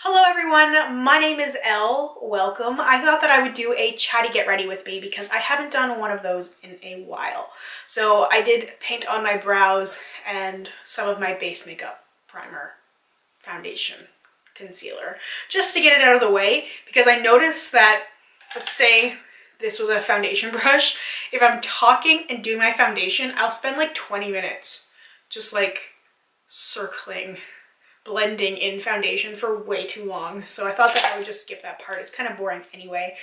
Hello everyone, my name is Elle. Welcome. I thought that I would do a chatty get ready with me because I haven't done one of those in a while. So I did paint on my brows and some of my base makeup primer, foundation, concealer, just to get it out of the way because I noticed that, let's say this was a foundation brush, if I'm talking and doing my foundation, I'll spend like 20 minutes just like circling blending in foundation for way too long. So I thought that I would just skip that part. It's kind of boring anyway.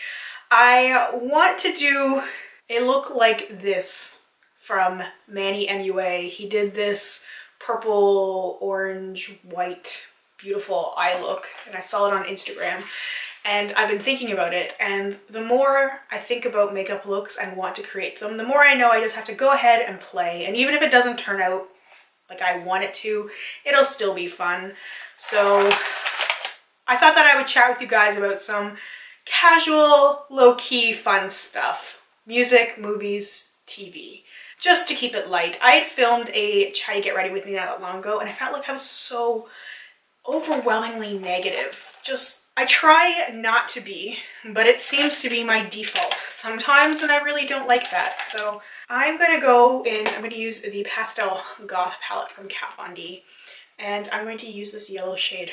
I want to do a look like this from Manny MUA. He did this purple, orange, white, beautiful eye look and I saw it on Instagram and I've been thinking about it and the more I think about makeup looks and want to create them, the more I know I just have to go ahead and play and even if it doesn't turn out like I want it to, it'll still be fun. So I thought that I would chat with you guys about some casual, low-key fun stuff. Music, movies, TV. Just to keep it light. I had filmed a Chatty Get Ready With Me not that long ago and I felt like I was so overwhelmingly negative. Just, I try not to be, but it seems to be my default sometimes and I really don't like that. So I'm gonna go in, I'm gonna use the Pastel Goth palette from Kat Von D and I'm going to use this yellow shade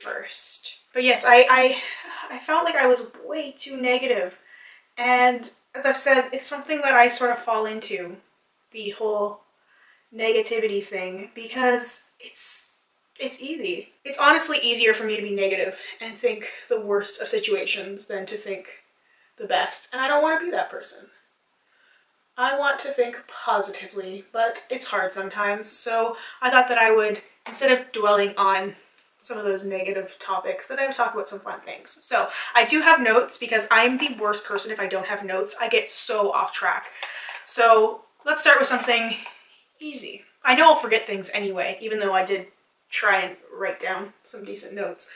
first. But yes, I, I, I felt like I was way too negative and as I've said, it's something that I sort of fall into, the whole negativity thing, because it's it's easy. It's honestly easier for me to be negative and think the worst of situations than to think the best. And I don't want to be that person. I want to think positively, but it's hard sometimes. So I thought that I would, instead of dwelling on some of those negative topics, that I would talk about some fun things. So I do have notes because I'm the worst person if I don't have notes. I get so off track. So let's start with something easy. I know I'll forget things anyway, even though I did try and write down some decent notes.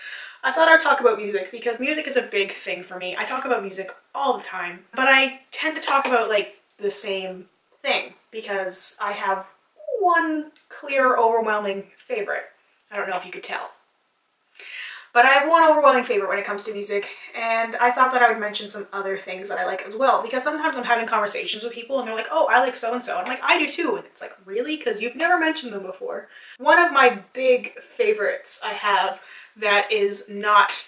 I thought I'd talk about music because music is a big thing for me. I talk about music all the time, but I tend to talk about like the same thing because I have one clear, overwhelming favorite. I don't know if you could tell. But I have one overwhelming favorite when it comes to music, and I thought that I would mention some other things that I like as well, because sometimes I'm having conversations with people and they're like, oh, I like so-and-so. I'm like, I do too. And it's like, really? Because you've never mentioned them before. One of my big favorites I have that is not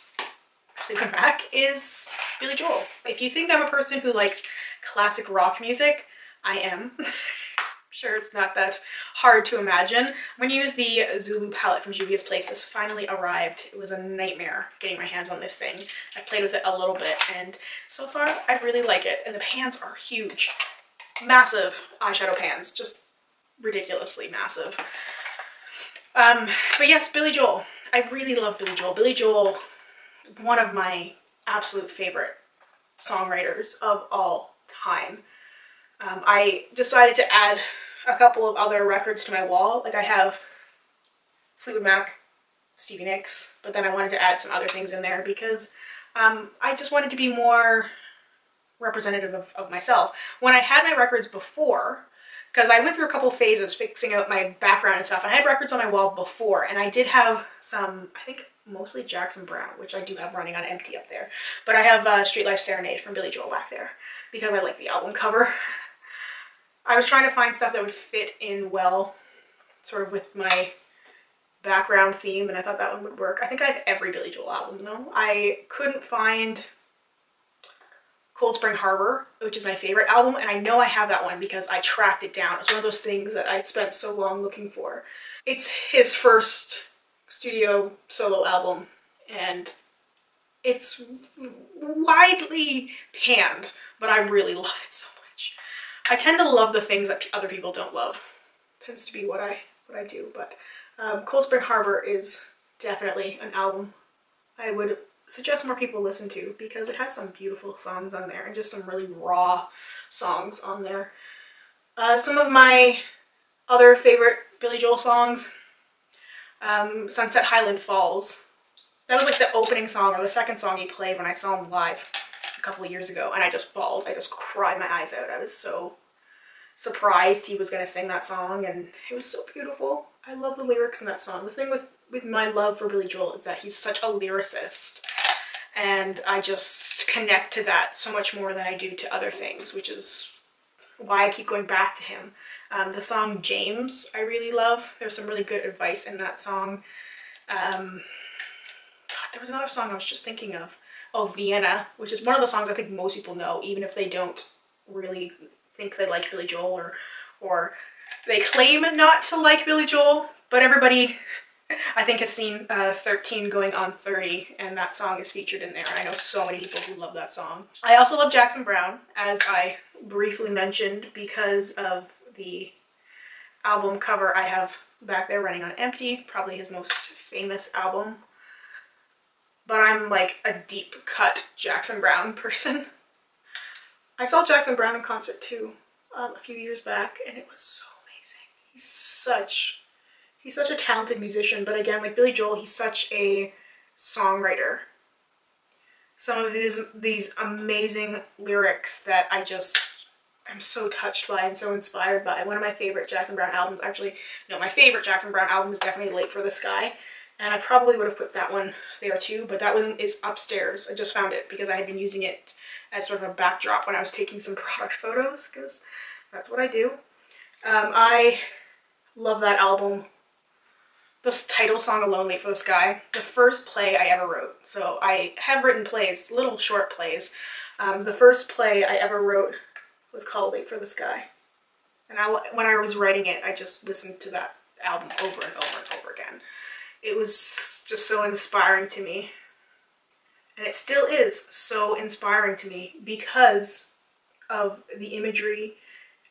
Fleetwood Mac is Billy Joel. If you think I'm a person who likes classic rock music, I am. sure it's not that hard to imagine. I'm to use the Zulu palette from Juvia's Place. This finally arrived. It was a nightmare getting my hands on this thing. I played with it a little bit and so far I really like it. And the pans are huge. Massive eyeshadow pans. Just ridiculously massive. Um, but yes, Billy Joel. I really love Billy Joel. Billy Joel, one of my absolute favorite songwriters of all time. Um, I decided to add a couple of other records to my wall. Like I have Fleetwood Mac, Stevie Nicks, but then I wanted to add some other things in there because um, I just wanted to be more representative of, of myself. When I had my records before, because I went through a couple phases fixing out my background and stuff, and I had records on my wall before, and I did have some, I think mostly Jackson Browne, which I do have running on empty up there. But I have uh, Street Life Serenade from Billy Joel back there because I like the album cover. I was trying to find stuff that would fit in well, sort of with my background theme, and I thought that one would work. I think I have every Billy Joel album though. I couldn't find Cold Spring Harbor, which is my favorite album, and I know I have that one because I tracked it down. It's one of those things that I spent so long looking for. It's his first studio solo album, and it's widely panned, but I really love it so much. I tend to love the things that other people don't love. tends to be what I what I do, but um, Cold Spring Harbor is definitely an album I would suggest more people listen to because it has some beautiful songs on there and just some really raw songs on there. Uh, some of my other favorite Billy Joel songs, um, Summer Highland Falls. That was like the opening song or the second song he played when I saw him live a couple of years ago and I just bawled. I just cried my eyes out. I was so surprised he was going to sing that song and it was so beautiful. I love the lyrics in that song. The thing with with my love for Billy Joel is that he's such a lyricist and I just connect to that so much more than I do to other things, which is why I keep going back to him. Um, the song James I really love. There's some really good advice in that song. Um, God, there was another song I was just thinking of. Oh, Vienna, which is one of the songs I think most people know, even if they don't really think they like Billy Joel or, or they claim not to like Billy Joel, but everybody I think has seen uh, 13 going on 30 and that song is featured in there. I know so many people who love that song. I also love Jackson Browne as I briefly mentioned, because of the album cover I have back there running on empty, probably his most famous album. But I'm like a deep cut Jackson Browne person. I saw Jackson Browne in concert too um, a few years back and it was so amazing. He's such he's such a talented musician, but again, like Billy Joel, he's such a songwriter. Some of these these amazing lyrics that I just am so touched by and so inspired by. One of my favorite Jackson Browne albums, actually, no, my favorite Jackson Browne album is definitely Late for the Sky. And I probably would have put that one there too, but that one is upstairs. I just found it because I had been using it as sort of a backdrop when I was taking some product photos because that's what I do. Um, I love that album this title song alone, Late for the Sky, the first play I ever wrote. So I have written plays, little short plays. Um, the first play I ever wrote was called Late for the Sky. And I, when I was writing it, I just listened to that album over and over and over again. It was just so inspiring to me. And it still is so inspiring to me because of the imagery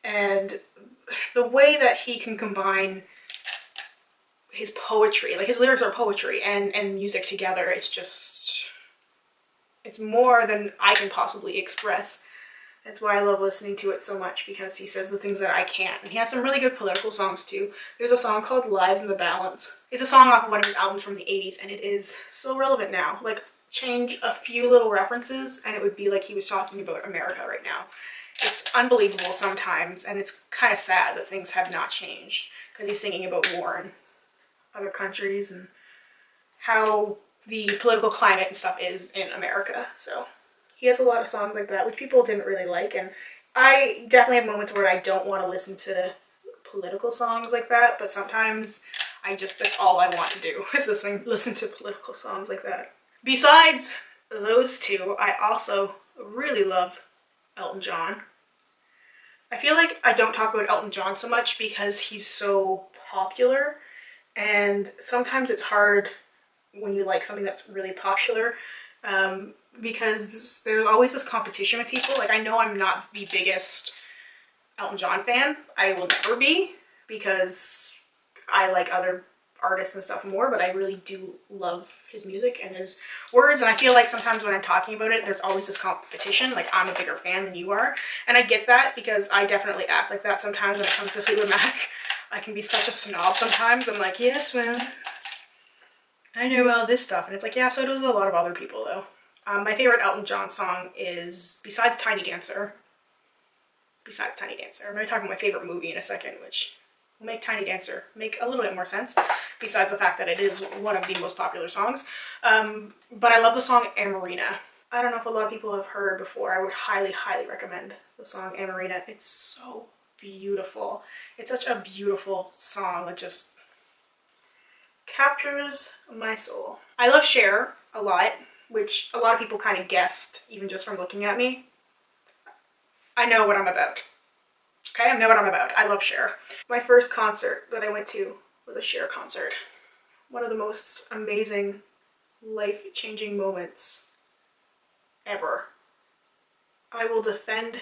and the way that he can combine his poetry, like his lyrics are poetry and, and music together. It's just, it's more than I can possibly express. That's why I love listening to it so much because he says the things that I can't. And he has some really good political songs too. There's a song called Lives in the Balance. It's a song off of one of his albums from the 80s and it is so relevant now. Like change a few little references and it would be like he was talking about America right now. It's unbelievable sometimes and it's kind of sad that things have not changed because he's singing about war and other countries and how the political climate and stuff is in America. So he has a lot of songs like that, which people didn't really like. And I definitely have moments where I don't want to listen to political songs like that, but sometimes I just, that's all I want to do is listen, listen to political songs like that. Besides those two, I also really love Elton John. I feel like I don't talk about Elton John so much because he's so popular and sometimes it's hard when you like something that's really popular um, because there's always this competition with people. Like I know I'm not the biggest Elton John fan. I will never be because I like other artists and stuff more, but I really do love his music and his words. And I feel like sometimes when I'm talking about it, there's always this competition. Like I'm a bigger fan than you are. And I get that because I definitely act like that sometimes when it comes to Fleetwood Mac. I can be such a snob sometimes. I'm like, yes, well, I know all this stuff. And it's like, yeah, so does a lot of other people, though. Um, my favorite Elton John song is, besides Tiny Dancer, besides Tiny Dancer, I'm going to talk about my favorite movie in a second, which will make Tiny Dancer make a little bit more sense, besides the fact that it is one of the most popular songs. Um, but I love the song Amoreena. I don't know if a lot of people have heard before. I would highly, highly recommend the song Amoreena. It's so beautiful. It's such a beautiful song. It just captures my soul. I love Cher a lot, which a lot of people kind of guessed even just from looking at me. I know what I'm about. Okay, I know what I'm about. I love Cher. My first concert that I went to was a Cher concert. One of the most amazing, life-changing moments ever. I will defend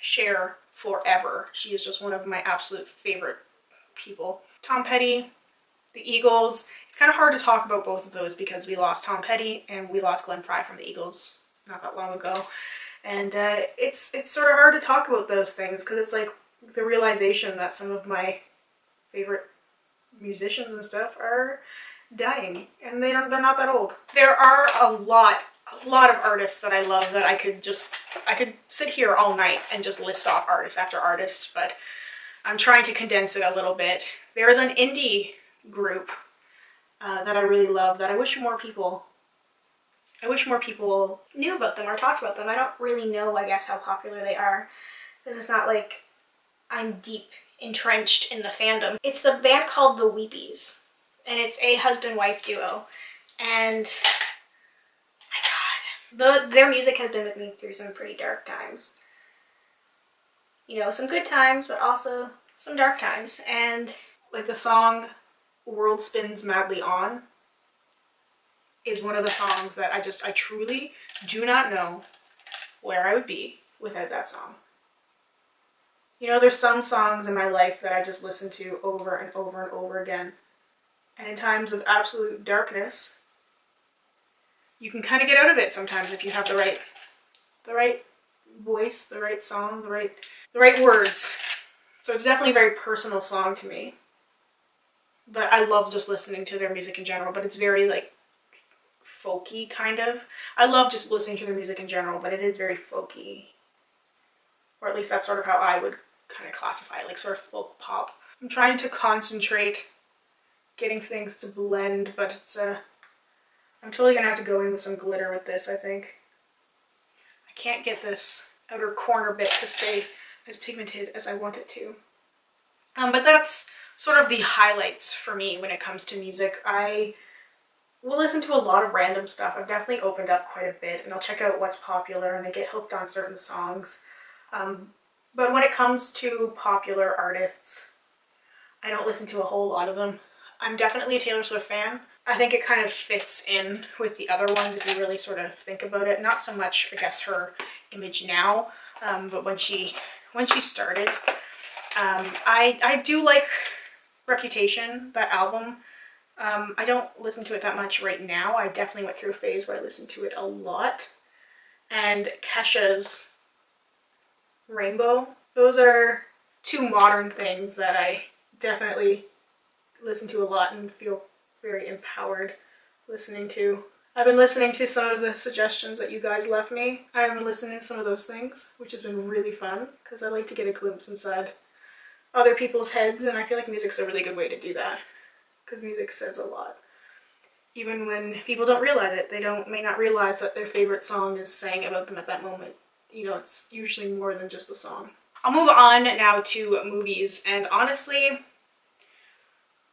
Cher forever. She is just one of my absolute favorite people. Tom Petty, the Eagles. It's kind of hard to talk about both of those because we lost Tom Petty and we lost Glenn Frey from the Eagles not that long ago. And uh, it's it's sort of hard to talk about those things because it's like the realization that some of my favorite musicians and stuff are dying and they don't, they're not that old. There are a lot a lot of artists that I love that I could just, I could sit here all night and just list off artists after artists, but I'm trying to condense it a little bit. There is an indie group uh, that I really love that I wish more people I wish more people knew about them or talked about them. I don't really know, I guess, how popular they are because it's not like I'm deep entrenched in the fandom. It's the band called The Weepies and it's a husband-wife duo and my god, the, their music has been with me through some pretty dark times. You know, some good times, but also some dark times and like the song World Spins Madly On is one of the songs that I just, I truly do not know where I would be without that song. You know, there's some songs in my life that I just listen to over and over and over again. And in times of absolute darkness, you can kind of get out of it sometimes if you have the right, the right voice, the right song, the right, the right words. So it's definitely a very personal song to me. But I love just listening to their music in general, but it's very like folky kind of. I love just listening to their music in general, but it is very folky. Or at least that's sort of how I would kind of classify it, like sort of folk pop. I'm trying to concentrate getting things to blend, but it's a... Uh, I'm totally gonna have to go in with some glitter with this, I think. I can't get this outer corner bit to stay as pigmented as I want it to. Um, but that's sort of the highlights for me when it comes to music. I will listen to a lot of random stuff. I've definitely opened up quite a bit and I'll check out what's popular and I get hooked on certain songs. Um, but when it comes to popular artists, I don't listen to a whole lot of them. I'm definitely a Taylor Swift fan. I think it kind of fits in with the other ones if you really sort of think about it. Not so much, I guess, her image now, um, but when she when she started. Um, I, I do like Reputation, that album. Um, I don't listen to it that much right now. I definitely went through a phase where I listened to it a lot. And Kesha's Rainbow. Those are two modern things that I definitely listen to a lot and feel very empowered listening to. I've been listening to some of the suggestions that you guys left me. I've been listening to some of those things, which has been really fun because I like to get a glimpse inside other people's heads and I feel like music's a really good way to do that because music says a lot. Even when people don't realize it, they don't may not realize that their favorite song is saying about them at that moment. You know, it's usually more than just a song. I'll move on now to movies, and honestly,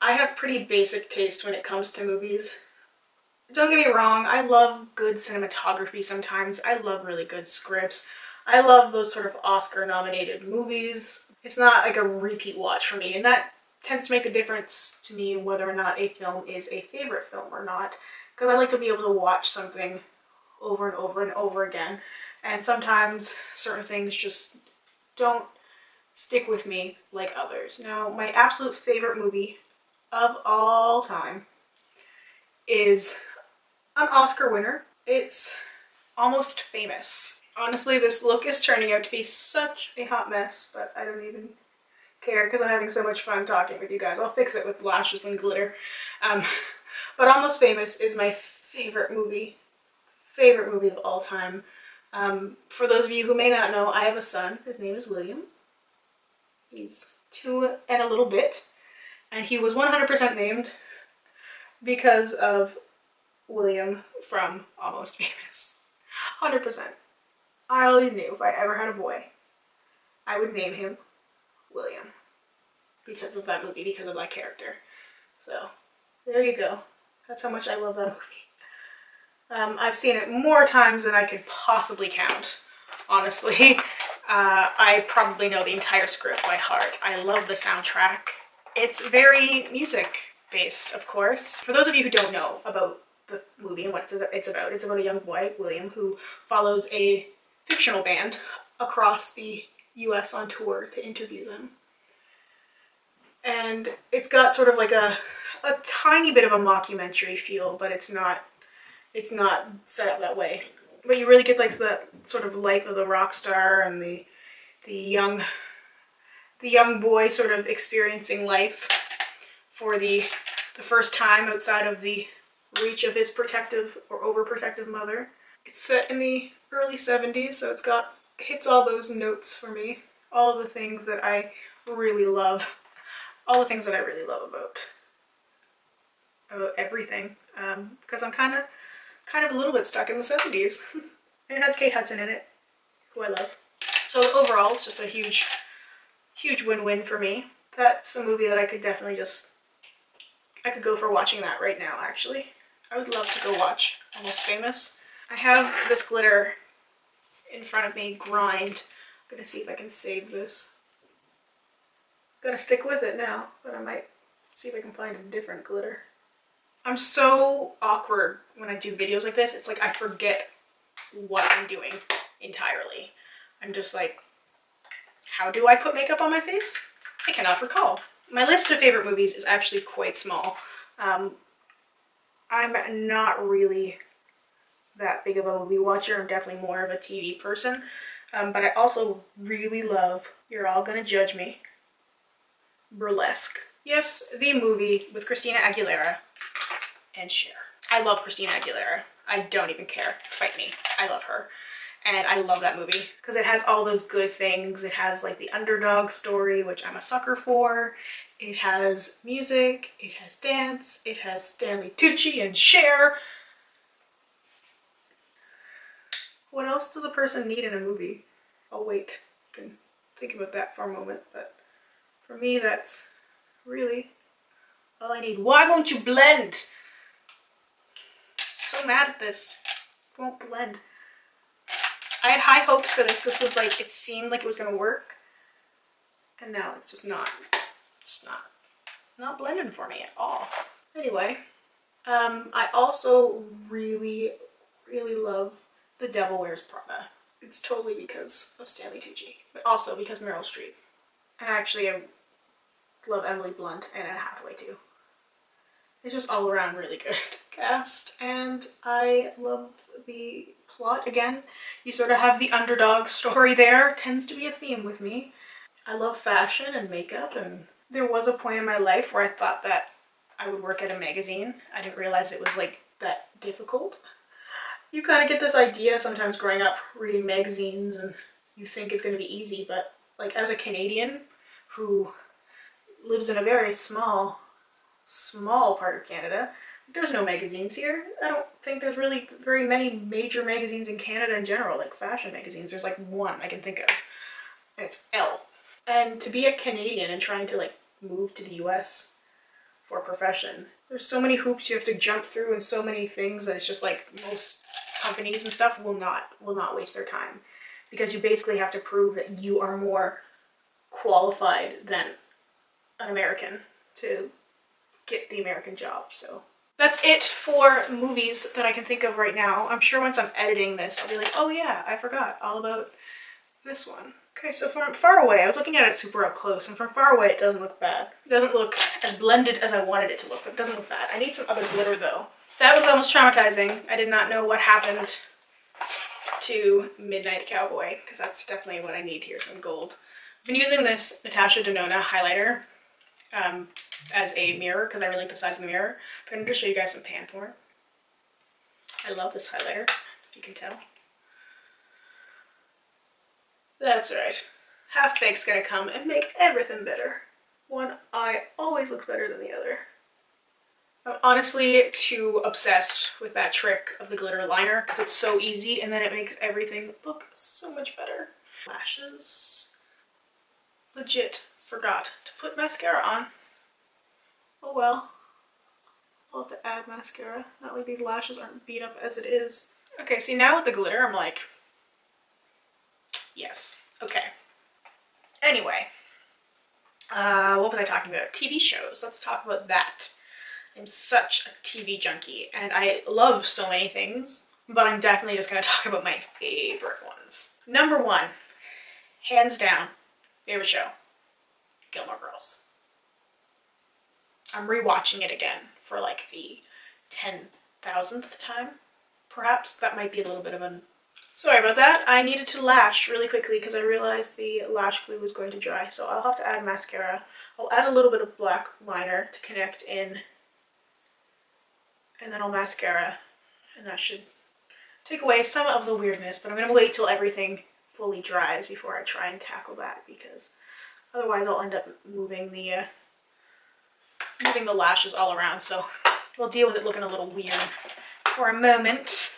I have pretty basic taste when it comes to movies. Don't get me wrong, I love good cinematography sometimes. I love really good scripts. I love those sort of Oscar nominated movies. It's not like a repeat watch for me, and that tends to make a difference to me whether or not a film is a favorite film or not because I like to be able to watch something over and over and over again and sometimes certain things just don't stick with me like others. Now my absolute favorite movie of all time is an Oscar winner. It's Almost Famous. Honestly, this look is turning out to be such a hot mess, but I don't even care because I'm having so much fun talking with you guys. I'll fix it with lashes and glitter. Um, but Almost Famous is my favorite movie, favorite movie of all time. Um, for those of you who may not know, I have a son. His name is William. He's two and a little bit. And he was 100% named because of William from Almost Famous. 100%. I always knew if I ever had a boy, I would name him William because of that movie, because of that character. So there you go. That's how much I love that movie. Um, I've seen it more times than I could possibly count, honestly. Uh, I probably know the entire script by heart. I love the soundtrack. It's very music based, of course. For those of you who don't know about the movie and what it's about, it's about a young boy, William, who follows a fictional band across the US on tour to interview them and it's got sort of like a a tiny bit of a mockumentary feel, but it's not it's not set up that way. But you really get like the sort of life of the rock star and the the young the young boy sort of experiencing life for the the first time outside of the reach of his protective or overprotective mother. It's set in the early 70s, so it's got hits all those notes for me. All the things that I really love all the things that I really love about about everything um, because I'm kind of kind of a little bit stuck in the 70s. and it has Kate Hudson in it, who I love. So overall, it's just a huge, huge win-win for me. That's a movie that I could definitely just, I could go for watching that right now, actually. I would love to go watch Almost Famous. I have this glitter in front of me, Grind. I'm gonna see if I can save this. I'm gonna stick with it now, but I might see if I can find a different glitter. I'm so awkward when I do videos like this. It's like I forget what I'm doing entirely. I'm just like, how do I put makeup on my face? I cannot recall. My list of favorite movies is actually quite small. Um, I'm not really that big of a movie watcher. I'm definitely more of a TV person. Um, but I also really love You're All Gonna Judge Me. Burlesque. Yes, the movie with Christina Aguilera and Cher. I love Christina Aguilera. I don't even care. Fight me. I love her. And I love that movie because it has all those good things. It has like the underdog story, which I'm a sucker for. It has music, it has dance, it has Stanley Tucci and Cher. What else does a person need in a movie? Oh wait, I can think about that for a moment, but for me that's really all I need. Why won't you blend? So mad at this. Won't blend. I had high hopes for this. This was like, it seemed like it was gonna work. And now it's just not. It's not, not blending for me at all. Anyway, um, I also really, really love The Devil Wears Prada. It's totally because of Stanley Tucci, but also because Meryl Streep. And actually, I love Emily Blunt and Anne Hathaway too. It's just all around really good cast, and I love the plot. Again, you sort of have the underdog story there. tends to be a theme with me. I love fashion and makeup, and there was a point in my life where I thought that I would work at a magazine. I didn't realize it was like that difficult. You kind of get this idea sometimes growing up reading magazines and you think it's going to be easy, but like as a Canadian who lives in a very small, small part of Canada, there's no magazines here. I don't think there's really very many major magazines in Canada in general, like fashion magazines. There's like one I can think of, and it's Elle. And to be a Canadian and trying to like move to the US for profession, there's so many hoops you have to jump through and so many things that it's just like most companies and stuff will not will not waste their time because you basically have to prove that you are more qualified than an American to get the American job. So that's it for movies that I can think of right now. I'm sure once I'm editing this, I'll be like, oh yeah, I forgot all about this one. Okay, so from far away, I was looking at it super up close, and from far away it doesn't look bad. It doesn't look as blended as I wanted it to look, but it doesn't look bad. I need some other glitter though. That was almost traumatizing. I did not know what happened to Midnight Cowboy, because that's definitely what I need here, some gold. I've been using this Natasha Denona highlighter um, as a mirror because I really like the size of the mirror. But I'm going to show you guys some pan porn. I love this highlighter, if you can tell. That's right. Half Baked's gonna come and make everything better. One eye always looks better than the other. I'm honestly too obsessed with that trick of the glitter liner because it's so easy and then it makes everything look so much better. Lashes. Legit forgot to put mascara on. Oh well. I'll have to add mascara. Not like these lashes aren't beat up as it is. Okay, see now with the glitter, I'm like, yes, okay. Anyway, uh, what was I talking about? TV shows. Let's talk about that. I'm such a TV junkie and I love so many things, but I'm definitely just going to talk about my favorite ones. Number one, hands down, favorite show, Gilmore Girls. I'm rewatching it again for like the 10,000th time. Perhaps that might be a little bit of an... Sorry about that. I needed to lash really quickly because I realized the lash glue was going to dry. So I'll have to add mascara. I'll add a little bit of black liner to connect in. And then I'll mascara. And that should take away some of the weirdness. But I'm going to wait till everything fully dries before I try and tackle that because Otherwise I'll end up moving the, uh, moving the lashes all around. So we'll deal with it looking a little weird for a moment.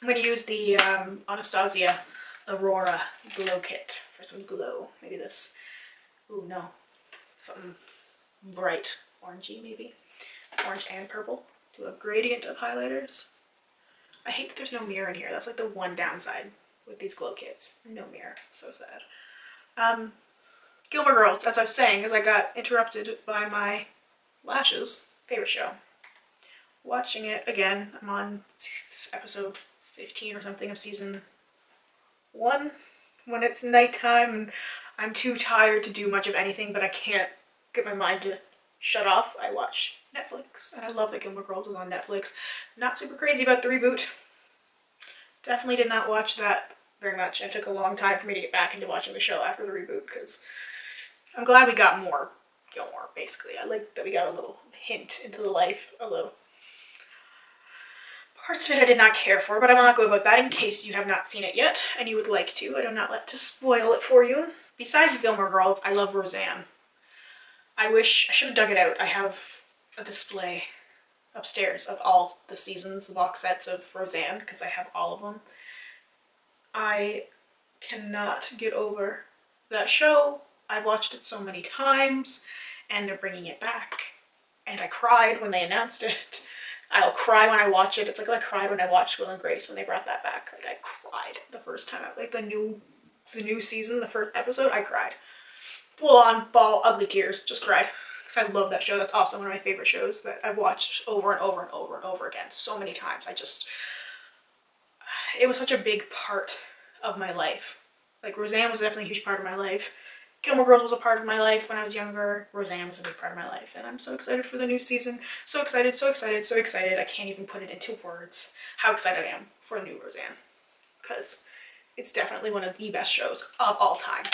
I'm going to use the um, Anastasia Aurora Glow Kit for some glow. Maybe this. Ooh, no. Something bright orangey, maybe. Orange and purple. Do a gradient of highlighters. I hate that there's no mirror in here. That's like the one downside with these glow kits. No mirror. So sad. Um, Gilmore Girls, as I was saying, as I got interrupted by my lashes. Favorite show. Watching it again. I'm on episode 15 or something of season one when it's nighttime and I'm too tired to do much of anything, but I can't get my mind to shut off. I watch Netflix, and I love that Gilmore Girls is on Netflix. Not super crazy about the reboot. Definitely did not watch that very much. It took a long time for me to get back into watching the show after the reboot because I'm glad we got more Gilmore, basically. I like that we got a little hint into the life, although parts of it I did not care for, but I will not go about that in case you have not seen it yet and you would like to. I do not like to spoil it for you. Besides Gilmore Girls, I love Roseanne. I wish, I should have dug it out. I have a display upstairs of all the seasons, the box sets of Roseanne, because I have all of them. I cannot get over that show. I've watched it so many times and they're bringing it back. And I cried when they announced it. I'll cry when I watch it. It's like I cried when I watched Will and Grace when they brought that back. Like I cried the first time, I, like the new, the new season, the first episode, I cried. Full on, ball, ugly tears, just cried. Because I love that show. That's also one of my favorite shows that I've watched over and over and over and over again so many times. I just, it was such a big part of my life. Like Roseanne was definitely a huge part of my life. Gilmore Girls was a part of my life when I was younger. Roseanne was a big part of my life. And I'm so excited for the new season. So excited, so excited, so excited. I can't even put it into words how excited I am for a new Roseanne. Because it's definitely one of the best shows of all time.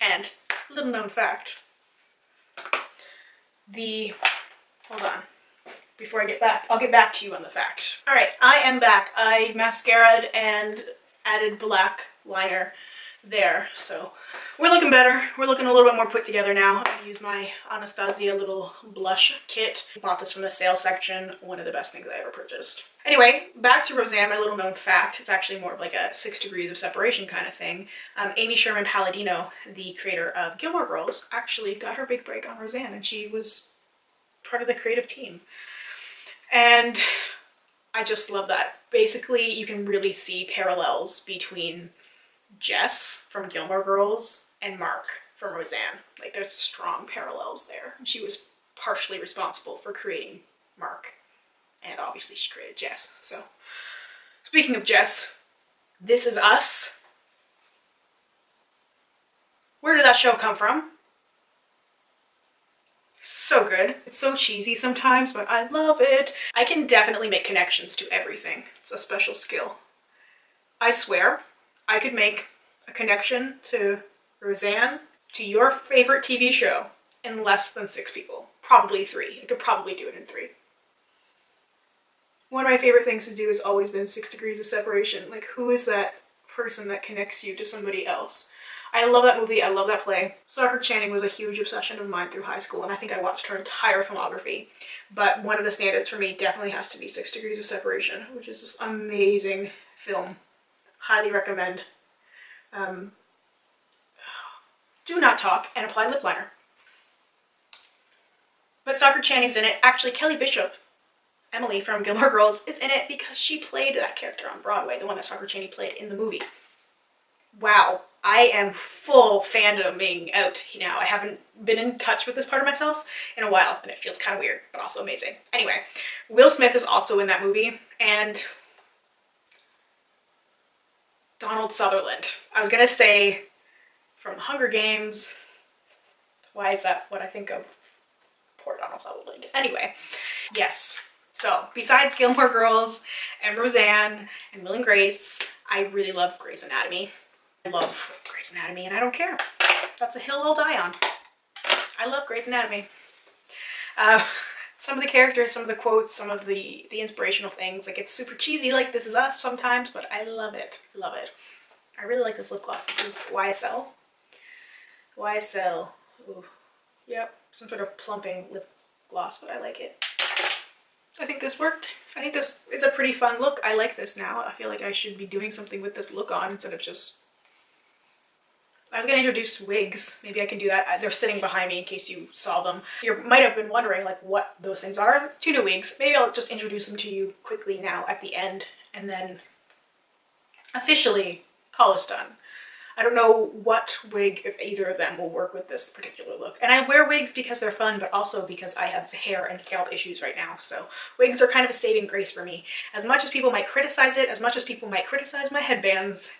And little known fact, the, hold on, before I get back, I'll get back to you on the fact. All right, I am back. I mascaraed and added black liner there. So we're looking better. We're looking a little bit more put together now. I use my Anastasia little blush kit. bought this from the sale section. One of the best things I ever purchased. Anyway, back to Roseanne, my little known fact. It's actually more of like a six degrees of separation kind of thing. Um, Amy Sherman Palladino, the creator of Gilmore Girls, actually got her big break on Roseanne and she was part of the creative team. And I just love that. Basically, you can really see parallels between Jess from Gilmore Girls and Mark from Roseanne. Like there's strong parallels there. She was partially responsible for creating Mark and obviously she created Jess. So speaking of Jess, This Is Us. Where did that show come from? So good. It's so cheesy sometimes, but I love it. I can definitely make connections to everything. It's a special skill. I swear, I could make a connection to Roseanne, to your favorite TV show in less than six people. Probably three. I could probably do it in three. One of my favorite things to do has always been Six Degrees of Separation. Like, who is that person that connects you to somebody else? I love that movie. I love that play. Stockard Channing was a huge obsession of mine through high school, and I think I watched her entire filmography. But one of the standards for me definitely has to be Six Degrees of Separation, which is this amazing film. Highly recommend. Um, do not talk and apply lip liner. But Stockard Channing's in it. Actually, Kelly Bishop, Emily from Gilmore Girls, is in it because she played that character on Broadway, the one that Stockard Channing played in the movie. Wow, I am full fandoming out now. I haven't been in touch with this part of myself in a while, and it feels kind of weird, but also amazing. Anyway, Will Smith is also in that movie, and Donald Sutherland. I was gonna say from the Hunger Games. Why is that what I think of? Poor Donald Sutherland. Anyway, yes. So besides Gilmore Girls and Roseanne and Will and Grace, I really love Grey's Anatomy. I love Grey's Anatomy and I don't care. That's a hill I'll die on. I love Grey's Anatomy. Uh, some of the characters, some of the quotes, some of the, the inspirational things. Like it's super cheesy like This Is Us sometimes, but I love it. Love it. I really like this lip gloss. This is YSL. YSL. Ooh. Yep, some sort of plumping lip gloss, but I like it. I think this worked. I think this is a pretty fun look. I like this now. I feel like I should be doing something with this look on instead of just... I was gonna introduce wigs. Maybe I can do that. Uh, they're sitting behind me in case you saw them. You might have been wondering like what those things are. Two new wigs. Maybe I'll just introduce them to you quickly now at the end and then officially call us done. I don't know what wig, if either of them, will work with this particular look. And I wear wigs because they're fun, but also because I have hair and scalp issues right now. So wigs are kind of a saving grace for me. As much as people might criticize it, as much as people might criticize my headbands,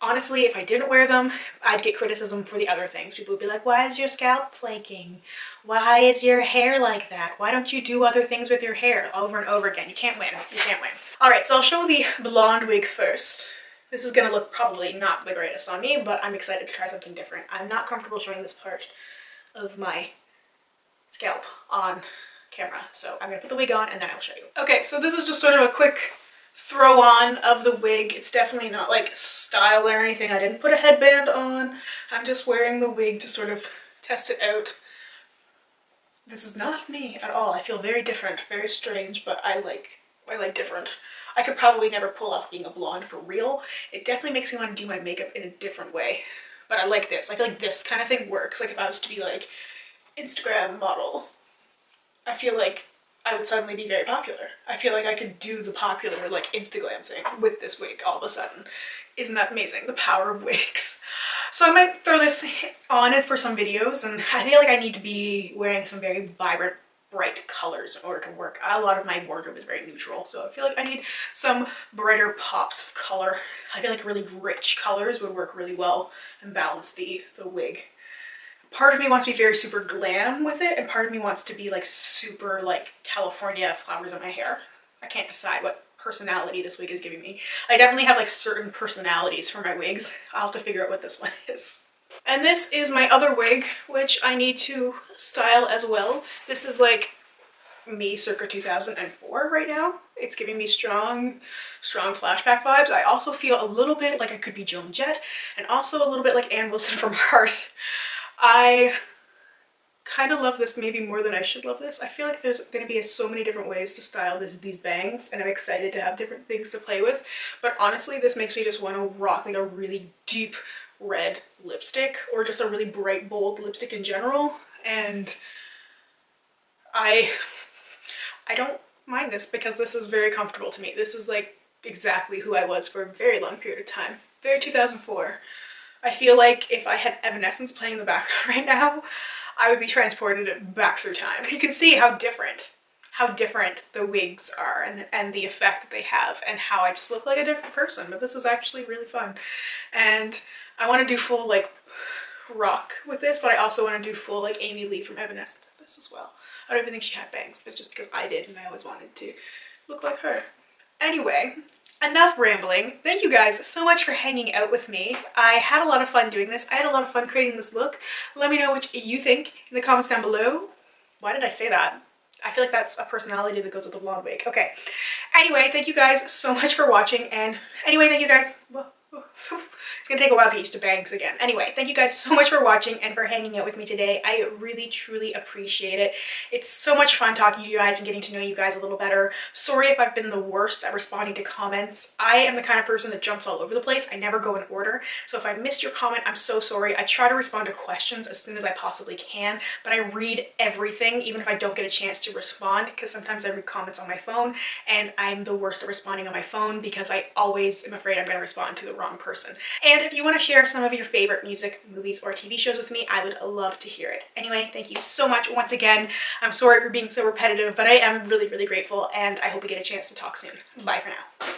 honestly, if I didn't wear them, I'd get criticism for the other things. People would be like, why is your scalp flaking? Why is your hair like that? Why don't you do other things with your hair over and over again? You can't win. You can't win. All right, so I'll show the blonde wig first. This is gonna look probably not the greatest on me, but I'm excited to try something different. I'm not comfortable showing this part of my scalp on camera. So I'm gonna put the wig on and then I'll show you. Okay, so this is just sort of a quick throw on of the wig. It's definitely not like style or anything. I didn't put a headband on. I'm just wearing the wig to sort of test it out. This is not me at all. I feel very different, very strange, but I like, I like different. I could probably never pull off being a blonde for real. It definitely makes me want to do my makeup in a different way. But I like this. I feel like this kind of thing works. Like if I was to be like Instagram model, I feel like I would suddenly be very popular. I feel like I could do the popular like Instagram thing with this wig all of a sudden. Isn't that amazing? The power of wigs. So I might throw this on it for some videos and I feel like I need to be wearing some very vibrant bright colors in order to work. A lot of my wardrobe is very neutral, so I feel like I need some brighter pops of color. I feel like really rich colors would work really well and balance the, the wig. Part of me wants to be very super glam with it, and part of me wants to be like super like California flowers in my hair. I can't decide what personality this wig is giving me. I definitely have like certain personalities for my wigs. I'll have to figure out what this one is. And this is my other wig, which I need to style as well. This is like me circa 2004 right now. It's giving me strong, strong flashback vibes. I also feel a little bit like I could be Joan Jett and also a little bit like Ann Wilson from Heart. I kind of love this maybe more than I should love this. I feel like there's going to be so many different ways to style this, these bangs and I'm excited to have different things to play with. But honestly, this makes me just want to rock like a really deep red lipstick or just a really bright bold lipstick in general and I I don't mind this because this is very comfortable to me. This is like exactly who I was for a very long period of time. Very 2004. I feel like if I had Evanescence playing in the background right now, I would be transported back through time. You can see how different how different the wigs are and, and the effect that they have and how I just look like a different person. But this is actually really fun. And I want to do full like rock with this, but I also want to do full like Amy Lee from Evanescence with this as well. I don't even think she had bangs, but it's just because I did and I always wanted to look like her. Anyway, enough rambling. Thank you guys so much for hanging out with me. I had a lot of fun doing this. I had a lot of fun creating this look. Let me know what you think in the comments down below. Why did I say that? I feel like that's a personality that goes with the blonde wig. Okay. Anyway, thank you guys so much for watching. And anyway, thank you guys. Gonna take a while to used to bangs again. Anyway, thank you guys so much for watching and for hanging out with me today. I really, truly appreciate it. It's so much fun talking to you guys and getting to know you guys a little better. Sorry if I've been the worst at responding to comments. I am the kind of person that jumps all over the place. I never go in order. So if I missed your comment, I'm so sorry. I try to respond to questions as soon as I possibly can, but I read everything, even if I don't get a chance to respond, because sometimes I read comments on my phone and I'm the worst at responding on my phone because I always am afraid I'm gonna respond to the wrong person. And if you want to share some of your favorite music, movies, or TV shows with me, I would love to hear it. Anyway, thank you so much once again. I'm sorry for being so repetitive, but I am really, really grateful, and I hope we get a chance to talk soon. Bye for now.